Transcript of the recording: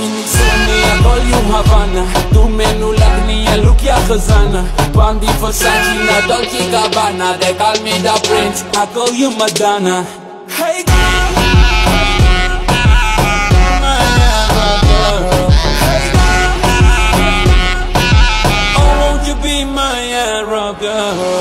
Sunny akoll yung Havana. Tumenu lagni e look ya khazana. Bandi Versace Dolce Gabbana. They call me I call you Madonna. Hey girl. Girl? Oh,